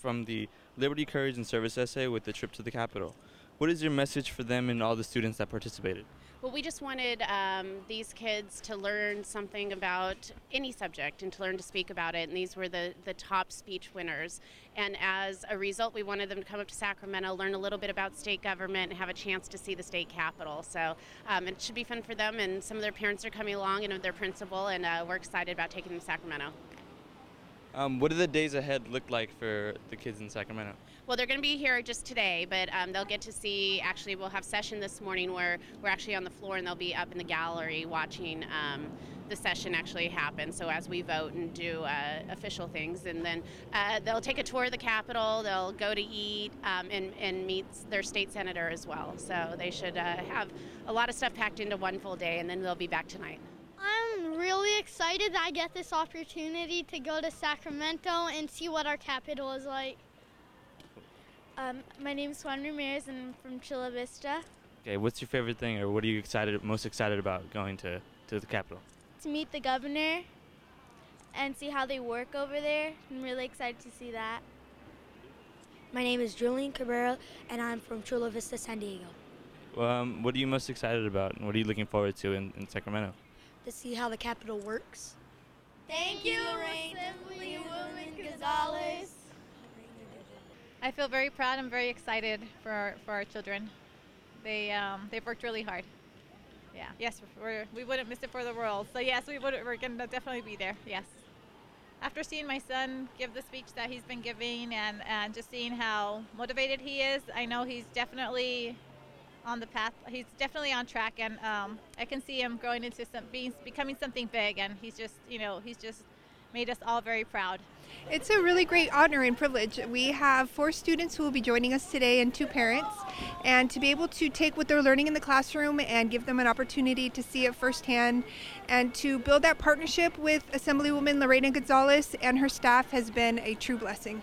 from the Liberty, Courage, and Service essay with the trip to the Capitol. What is your message for them and all the students that participated? Well, we just wanted um, these kids to learn something about any subject and to learn to speak about it. And these were the, the top speech winners. And as a result, we wanted them to come up to Sacramento, learn a little bit about state government, and have a chance to see the state capitol. So um, it should be fun for them. And some of their parents are coming along and their principal, and uh, we're excited about taking them to Sacramento. Um, what do the days ahead look like for the kids in Sacramento? Well, they're going to be here just today, but um, they'll get to see. Actually, we'll have session this morning where we're actually on the floor and they'll be up in the gallery watching um, the session actually happen. So as we vote and do uh, official things, and then uh, they'll take a tour of the Capitol. They'll go to eat um, and, and meet their state senator as well. So they should uh, have a lot of stuff packed into one full day, and then they'll be back tonight. I'm really excited that I get this opportunity to go to Sacramento and see what our capital is like. Um, my name is Juan Ramirez and I'm from Chula Vista. Okay, what's your favorite thing, or what are you excited most excited about going to, to the capital? To meet the governor and see how they work over there. I'm really excited to see that. My name is Julian Cabrera and I'm from Chula Vista, San Diego. Um, what are you most excited about, and what are you looking forward to in, in Sacramento? To see how the Capitol works. Thank you, Assemblywoman Gonzalez. I feel very proud. I'm very excited for our, for our children. They um, they've worked really hard. Yeah. Yes, we're, we wouldn't miss it for the world. So yes, we would. We're gonna definitely be there. Yes. After seeing my son give the speech that he's been giving and and just seeing how motivated he is, I know he's definitely on the path. He's definitely on track, and um, I can see him growing into some being becoming something big. And he's just you know he's just made us all very proud. It's a really great honor and privilege. We have four students who will be joining us today and two parents. And to be able to take what they're learning in the classroom and give them an opportunity to see it firsthand and to build that partnership with Assemblywoman Lorena Gonzalez and her staff has been a true blessing.